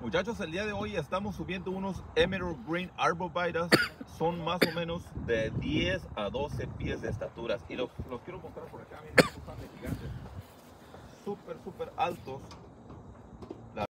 Muchachos, el día de hoy estamos subiendo unos Emerald Green Arborvitae. Son más o menos de 10 a 12 pies de estatura. Y los, quiero mostrar por acá. Miren, estos de gigantes. Súper, súper altos.